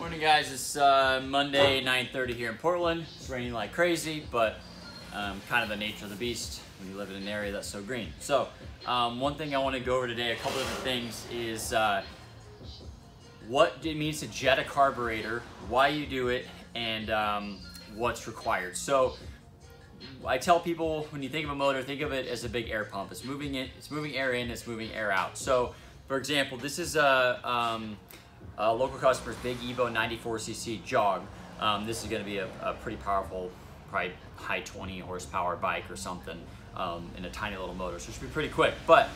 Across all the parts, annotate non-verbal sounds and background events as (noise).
Morning guys, it's uh, Monday 9.30 here in Portland. It's raining like crazy, but um, kind of the nature of the beast when you live in an area that's so green. So um, one thing I want to go over today, a couple different things, is uh, what it means to jet a carburetor, why you do it, and um, what's required. So I tell people when you think of a motor, think of it as a big air pump. It's moving it, it's moving air in, it's moving air out. So for example, this is a, a local customer's big Evo 94cc jog. Um, this is going to be a, a, pretty powerful, probably high 20 horsepower bike or something um, in a tiny little motor. So it should be pretty quick. But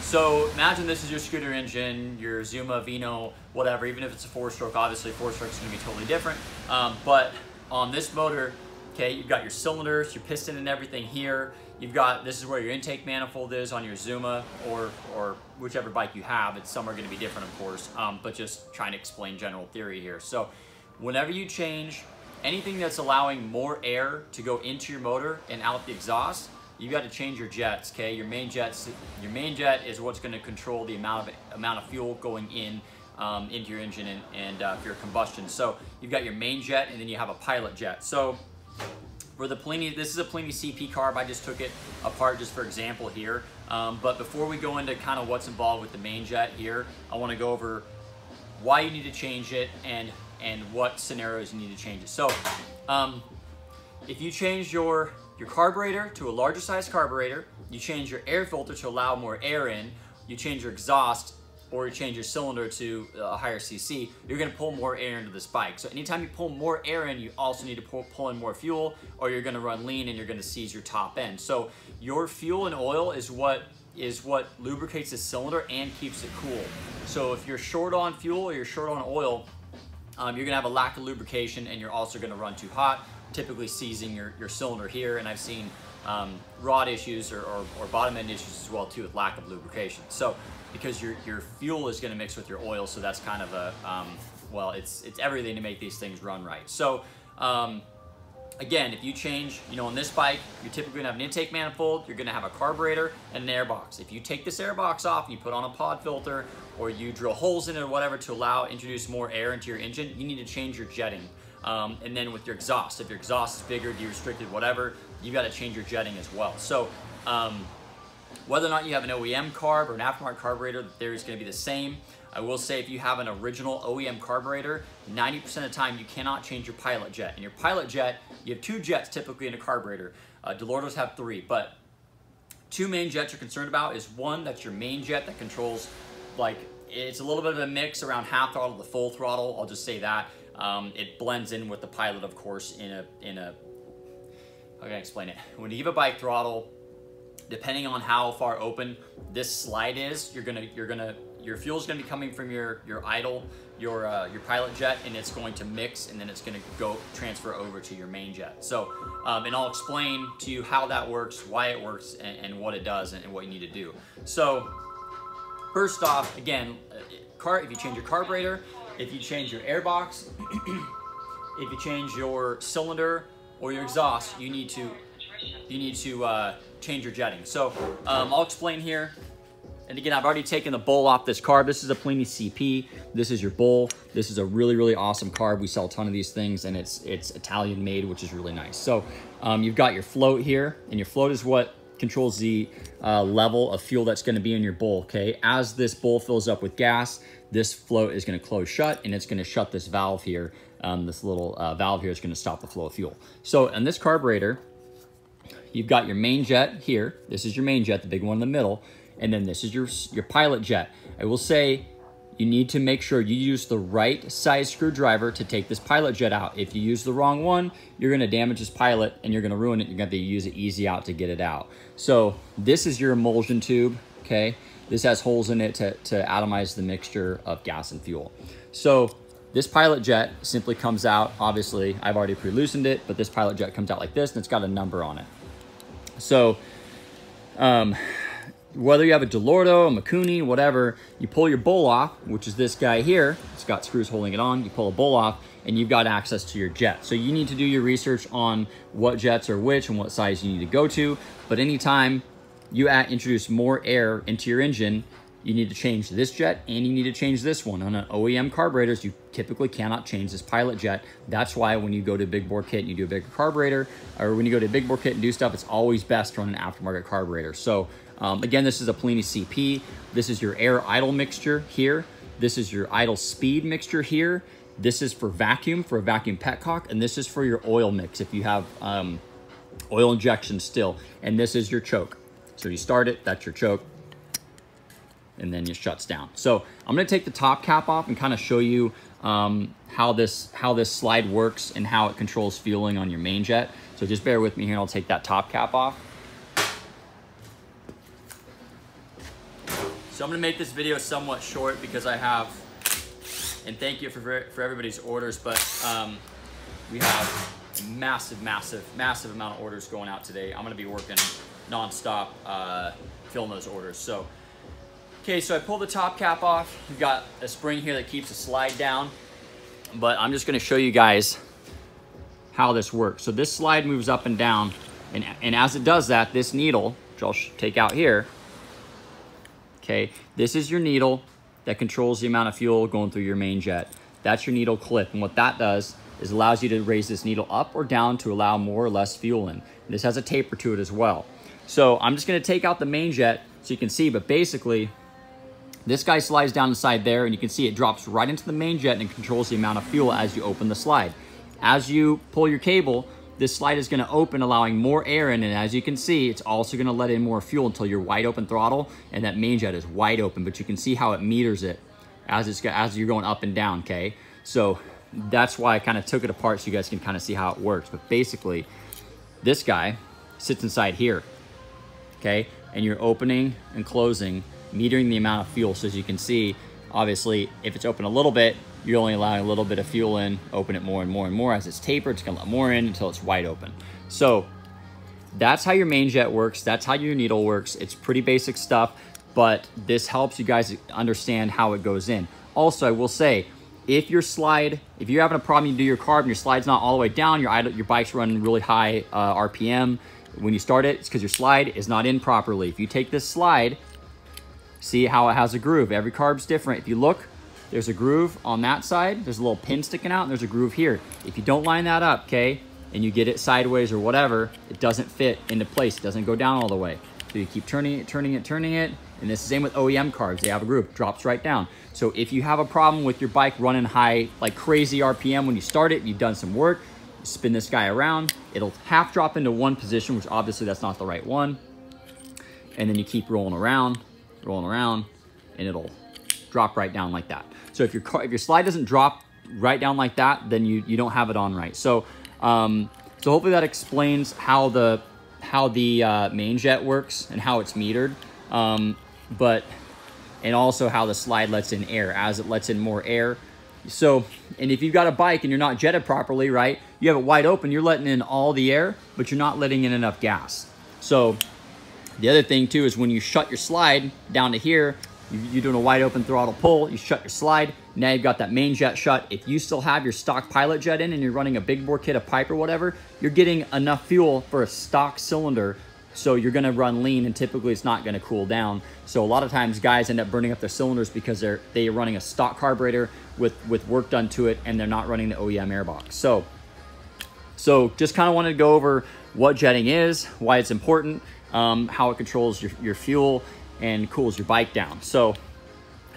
so imagine this is your scooter engine, your Zuma, Vino, whatever, even if it's a four stroke, obviously four stroke is gonna be totally different. Um, but on this motor, okay, you've got your cylinders, your piston and everything here. You've got, this is where your intake manifold is on your Zuma or, or whichever bike you have. It's are gonna be different, of course, um, but just trying to explain general theory here. So whenever you change anything that's allowing more air to go into your motor and out the exhaust, you got to change your jets, okay? Your main jets, your main jet is what's going to control the amount of amount of fuel going in um, into your engine and, and uh, your combustion. So you've got your main jet and then you have a pilot jet. So for the Polini, this is a Polini CP carb. I just took it apart just for example here. Um, but before we go into kind of what's involved with the main jet here, I want to go over why you need to change it and and what scenarios you need to change it. So um, if you change your your carburetor to a larger size carburetor, you change your air filter to allow more air in, you change your exhaust, or you change your cylinder to a higher CC, you're gonna pull more air into this bike. So anytime you pull more air in, you also need to pull, in more fuel, or you're gonna run lean and you're gonna seize your top end. So your fuel and oil is what is what lubricates the cylinder and keeps it cool. So if you're short on fuel or you're short on oil, um, you're gonna have a lack of lubrication and you're also gonna run too hot typically seizing your, your cylinder here, and I've seen um, rod issues or, or, or, bottom end issues as well too with lack of lubrication. So because your, your fuel is gonna mix with your oil, so that's kind of a, um, well, it's, it's everything to make these things run right. So um, again, if you change, you know, on this bike, you're typically gonna have an intake manifold, you're gonna have a carburetor and an air box. If you take this air box off you put on a pod filter or you drill holes in it or whatever to allow, introduce more air into your engine, you need to change your jetting. Um, and then with your exhaust, if your exhaust is bigger, de-restricted, whatever, you've got to change your jetting as well. So um, whether or not you have an OEM carb or an aftermarket carburetor, there is going to be the same. I will say if you have an original OEM carburetor, 90% of the time you cannot change your pilot jet. In your pilot jet, you have two jets typically in a carburetor. Uh, Dellortos have three, but two main jets you're concerned about is one, that's your main jet that controls like, it's a little bit of a mix around half throttle to full throttle, I'll just say that. Um, it blends in with the pilot, of course, in a, in a, how can I explain it? When you give a bike throttle, depending on how far open this slide is, you're gonna, you're gonna, your fuel's gonna be coming from your, your idle, your, uh, your pilot jet, and it's going to mix, and then it's gonna go transfer over to your main jet. So, um, and I'll explain to you how that works, why it works, and, and what it does, and, and what you need to do. So, first off, again, uh, car, if you change your carburetor, if you change your airbox, (clears throat) if you change your cylinder or your exhaust, you need to you need to uh, change your jetting. So um, I'll explain here. And again, I've already taken the bowl off this carb. This is a Polini CP. This is your bowl. This is a really, really awesome carb. We sell a ton of these things and it's it's Italian made, which is really nice. So um, you've got your float here and your float is what controls the uh, level of fuel that's gonna be in your bowl, okay? As this bowl fills up with gas, this float is gonna close shut and it's gonna shut this valve here. Um, this little uh, valve here is gonna stop the flow of fuel. So in this carburetor, you've got your main jet here. This is your main jet, the big one in the middle. And then this is your, your pilot jet. I will say you need to make sure you use the right size screwdriver to take this pilot jet out. If you use the wrong one, you're gonna damage this pilot and you're gonna ruin it. You're gonna have to use it easy out to get it out. So this is your emulsion tube, okay? This has holes in it to, to atomize the mixture of gas and fuel. So this pilot jet simply comes out, obviously, I've already pre-loosened it, but this pilot jet comes out like this and it's got a number on it. So um, whether you have a Dellorto, a Mikuni, whatever, you pull your bowl off, which is this guy here, it's got screws holding it on, you pull a bowl off, and you've got access to your jet. So you need to do your research on what jets are which and what size you need to go to, but anytime you introduce more air into your engine, you need to change this jet and you need to change this one. On an OEM carburetors, you typically cannot change this pilot jet. That's why when you go to a big bore kit and you do a bigger carburetor, or when you go to a big bore kit and do stuff, it's always best to run an aftermarket carburetor. So um, again, this is a Polini CP. This is your air idle mixture here. This is your idle speed mixture here. This is for vacuum, for a vacuum petcock, and this is for your oil mix if you have um, oil injection still. And this is your choke. So you start it, that's your choke and then it shuts down. So I'm gonna take the top cap off and kind of show you um, how this how this slide works and how it controls fueling on your main jet. So just bear with me here and I'll take that top cap off. So I'm gonna make this video somewhat short because I have, and thank you for, for everybody's orders, but um, we have massive, massive, massive amount of orders going out today. I'm gonna be working nonstop uh, filling those orders. So Okay, so I pulled the top cap off. We've got a spring here that keeps the slide down, but I'm just gonna show you guys how this works. So this slide moves up and down, and, and as it does that, this needle, which I'll take out here, okay, this is your needle that controls the amount of fuel going through your main jet. That's your needle clip, and what that does is allows you to raise this needle up or down to allow more or less fuel in. This has a taper to it as well. So I'm just gonna take out the main jet so you can see, but basically, this guy slides down inside there and you can see it drops right into the main jet and controls the amount of fuel as you open the slide. As you pull your cable, this slide is gonna open, allowing more air in, and as you can see, it's also gonna let in more fuel until you're wide open throttle, and that main jet is wide open, but you can see how it meters it as, it's, as you're going up and down, okay? So that's why I kind of took it apart so you guys can kind of see how it works. But basically, this guy sits inside here, okay? And you're opening and closing metering the amount of fuel. So as you can see, obviously, if it's open a little bit, you're only allowing a little bit of fuel in, open it more and more and more. As it's tapered, it's gonna let more in until it's wide open. So that's how your main jet works. That's how your needle works. It's pretty basic stuff, but this helps you guys understand how it goes in. Also, I will say, if your slide, if you're having a problem, you do your carb and your slide's not all the way down, your, idle, your bike's running really high uh, RPM, when you start it, it's because your slide is not in properly. If you take this slide See how it has a groove. Every carb's different. If you look, there's a groove on that side. There's a little pin sticking out and there's a groove here. If you don't line that up, okay, and you get it sideways or whatever, it doesn't fit into place. It doesn't go down all the way. So you keep turning it, turning it, turning it. And this is the same with OEM carbs. They have a groove, drops right down. So if you have a problem with your bike running high, like crazy RPM when you start it, you've done some work, spin this guy around, it'll half drop into one position, which obviously that's not the right one. And then you keep rolling around rolling around, and it'll drop right down like that. So if your car, if your slide doesn't drop right down like that, then you, you don't have it on right. So, um, so hopefully that explains how the, how the uh, main jet works and how it's metered. Um, but, and also how the slide lets in air as it lets in more air. So, and if you've got a bike and you're not jetted properly, right, you have it wide open, you're letting in all the air, but you're not letting in enough gas. So the other thing too is when you shut your slide down to here, you're doing a wide open throttle pull, you shut your slide, now you've got that main jet shut. If you still have your stock pilot jet in and you're running a big bore kit, a pipe or whatever, you're getting enough fuel for a stock cylinder so you're gonna run lean and typically it's not gonna cool down. So a lot of times guys end up burning up their cylinders because they're they're running a stock carburetor with, with work done to it and they're not running the OEM airbox. So, so just kind of wanted to go over what jetting is, why it's important, um, how it controls your, your fuel and cools your bike down. So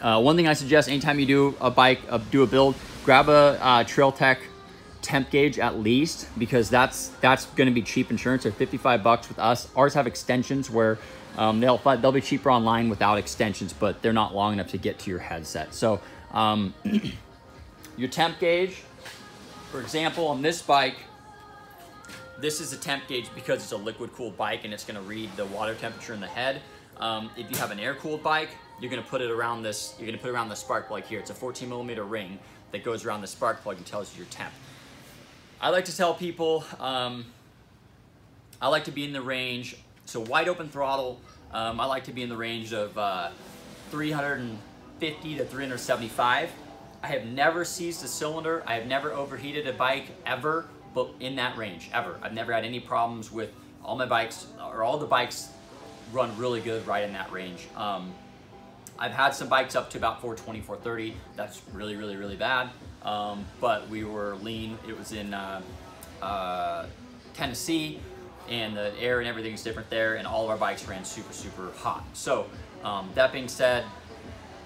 uh, one thing I suggest anytime you do a bike, uh, do a build, grab a uh, Trail Tech temp gauge at least because that's that's going to be cheap insurance. They're 55 bucks with us. Ours have extensions where um, they'll they'll be cheaper online without extensions, but they're not long enough to get to your headset. So um, (clears throat) your temp gauge, for example, on this bike, this is a temp gauge because it's a liquid cooled bike and it's gonna read the water temperature in the head. Um, if you have an air cooled bike, you're gonna put it around this, you're gonna put it around the spark plug here. It's a 14 millimeter ring that goes around the spark plug and tells you your temp. I like to tell people, um, I like to be in the range, so wide open throttle, um, I like to be in the range of uh, 350 to 375. I have never seized a cylinder. I have never overheated a bike ever but in that range ever. I've never had any problems with all my bikes or all the bikes run really good right in that range. Um, I've had some bikes up to about 420, 430. That's really, really, really bad. Um, but we were lean. It was in uh, uh, Tennessee and the air and everything is different there and all of our bikes ran super, super hot. So um, that being said,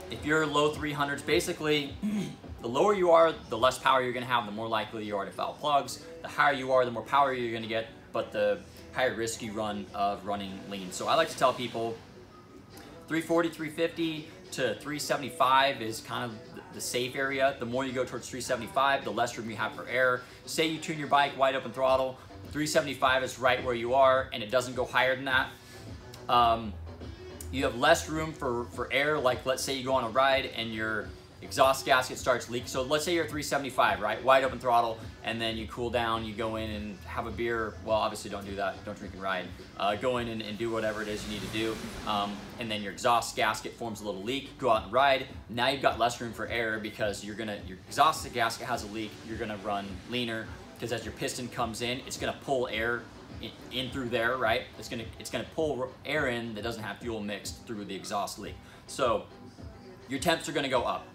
if you're low 300s, basically (clears throat) the lower you are, the less power you're gonna have, the more likely you are to foul plugs. The higher you are, the more power you're gonna get, but the higher risk you run of running lean. So I like to tell people 340, 350 to 375 is kind of the safe area. The more you go towards 375, the less room you have for air. Say you tune your bike wide open throttle, 375 is right where you are and it doesn't go higher than that. Um, you have less room for, for air, like let's say you go on a ride and your exhaust gasket starts leaking. So let's say you're 375, right? Wide open throttle, and then you cool down, you go in and have a beer. Well, obviously don't do that, don't drink and ride. Uh, go in and, and, do whatever it is you need to do. Um, and then your exhaust gasket forms a little leak, go out and ride. Now you've got less room for error because you're gonna, your exhaust gasket has a leak, you're gonna run leaner because as your piston comes in, it's gonna pull air in, in through there, right? It's gonna, it's gonna pull air in that doesn't have fuel mixed through the exhaust leak. So your temps are gonna go up.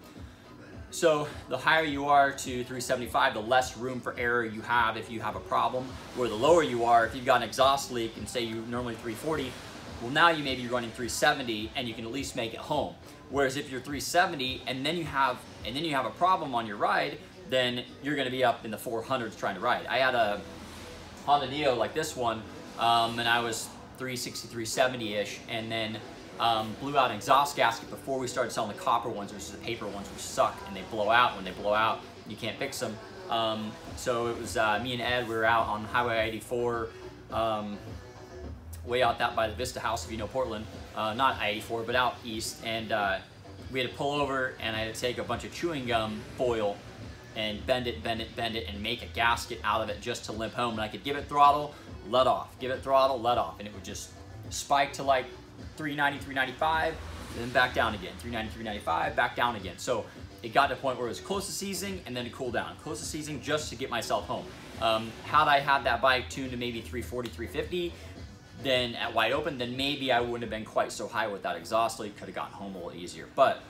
So the higher you are to 375, the less room for error you have if you have a problem. Where the lower you are, if you've got an exhaust leak and say you normally 340, well now you may be running 370 and you can at least make it home. Whereas if you're 370 and then you have and then you have a problem on your ride, then you're gonna be up in the 400s trying to ride. I had a Honda Dio like this one, um, and I was 360, 370-ish, and then um, blew out an exhaust gasket before we started selling the copper ones, versus the paper ones, which suck and they blow out. When they blow out, you can't fix them. Um, so it was uh, me and Ed, we were out on Highway 84, um, way out that by the Vista House, if you know Portland. Uh, not I-84, but out east. And uh, we had to pull over and I had to take a bunch of chewing gum foil and bend it, bend it, bend it, and make a gasket out of it just to limp home. And I could give it throttle, let off, give it throttle, let off. And it would just spike to like 390, 395, then back down again. 390, 395, back down again. So it got to a point where it was close to seizing and then to cool down. Close to seizing just to get myself home. Um, had I had that bike tuned to maybe 340, 350, then at wide open, then maybe I wouldn't have been quite so high with that exhaust leak, could have gotten home a little easier. But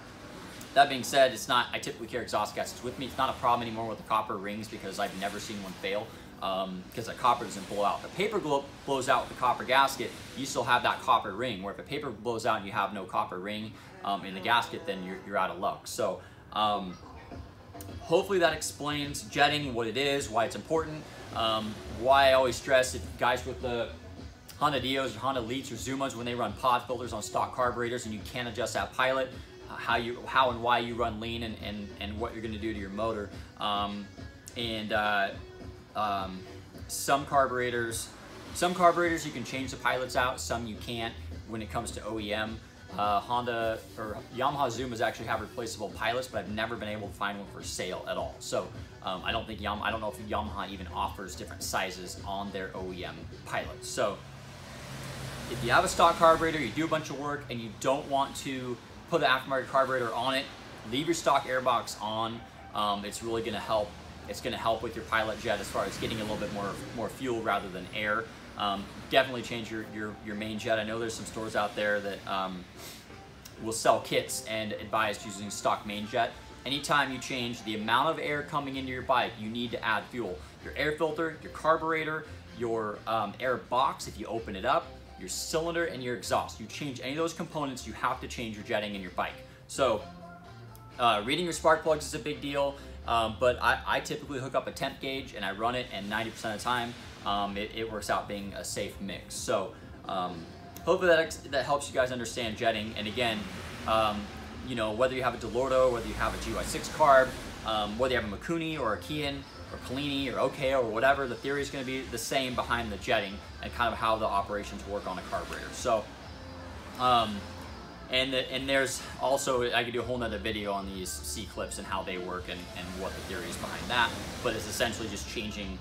that being said, it's not, I typically carry exhaust gaskets with me. It's not a problem anymore with the copper rings because I've never seen one fail because um, the copper doesn't blow out. If a paper blows out with the copper gasket, you still have that copper ring. Where if the paper blows out and you have no copper ring um, in the gasket, then you're, you're out of luck. So um, hopefully that explains jetting, what it is, why it's important, um, why I always stress if guys with the Honda Dios or Honda Elites or Zumas, when they run pod filters on stock carburetors and you can't adjust that pilot, uh, how you how and why you run lean and, and, and what you're going to do to your motor. Um, and uh, um, some carburetors, some carburetors you can change the pilots out, some you can't when it comes to OEM. Uh, Honda or Yamaha Zumas actually have replaceable pilots, but I've never been able to find one for sale at all. So um, I don't think Yamaha, I don't know if Yamaha even offers different sizes on their OEM pilots. So if you have a stock carburetor, you do a bunch of work, and you don't want to put an aftermarket carburetor on it, leave your stock airbox on. Um, it's really going to help it's going to help with your pilot jet as far as getting a little bit more more fuel rather than air. Um, definitely change your, your, your main jet. I know there's some stores out there that um, will sell kits and advise using stock main jet. Anytime you change the amount of air coming into your bike, you need to add fuel. Your air filter, your carburetor, your um, air box, if you open it up, your cylinder, and your exhaust. You change any of those components, you have to change your jetting in your bike. So uh, reading your spark plugs is a big deal. Um, but I, I, typically hook up a temp gauge and I run it and 90% of the time um, it, it, works out being a safe mix. So um, hopefully that, that helps you guys understand jetting. And again, um, you know, whether you have a Dell'Orto, whether you have a GY6 carb, um, whether you have a Mikuni or a Keihin or Polini or OKO or whatever, the theory is going to be the same behind the jetting and kind of how the operations work on a carburetor. So, um, and, the, and there's also, I could do a whole nother video on these C-clips and how they work and, and what the theory is behind that. But it's essentially just changing,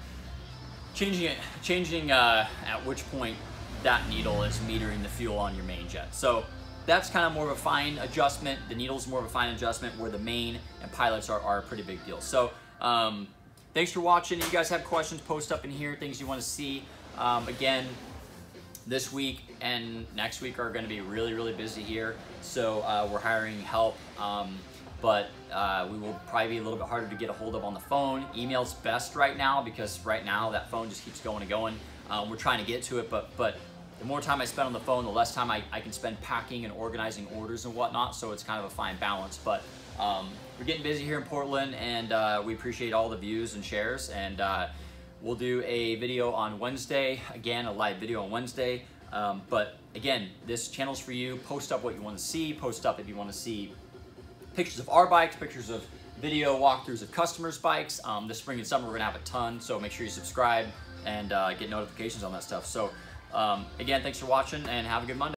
changing it, changing uh, at which point that needle is metering the fuel on your main jet. So that's kind of more of a fine adjustment. The needle's more of a fine adjustment where the main and pilots are, are a pretty big deal. So um, thanks for watching. If you guys have questions, post up in here, things you want to see. Um, again, this week and next week are going to be really, really busy here. So uh, we're hiring help, um, but uh, we will probably be a little bit harder to get a hold of on the phone. Email's best right now because right now that phone just keeps going and going. Um, we're trying to get to it, but but the more time I spend on the phone, the less time I, I can spend packing and organizing orders and whatnot. So it's kind of a fine balance. But um, we're getting busy here in Portland, and uh, we appreciate all the views and shares. And uh, we'll do a video on Wednesday. Again, a live video on Wednesday. Um, but again, this channel's for you. Post up what you want to see. Post up if you want to see pictures of our bikes, pictures of video walkthroughs of customers' bikes. Um, this spring and summer, we're gonna have a ton. So make sure you subscribe and uh, get notifications on that stuff. So um, again, thanks for watching and have a good Monday.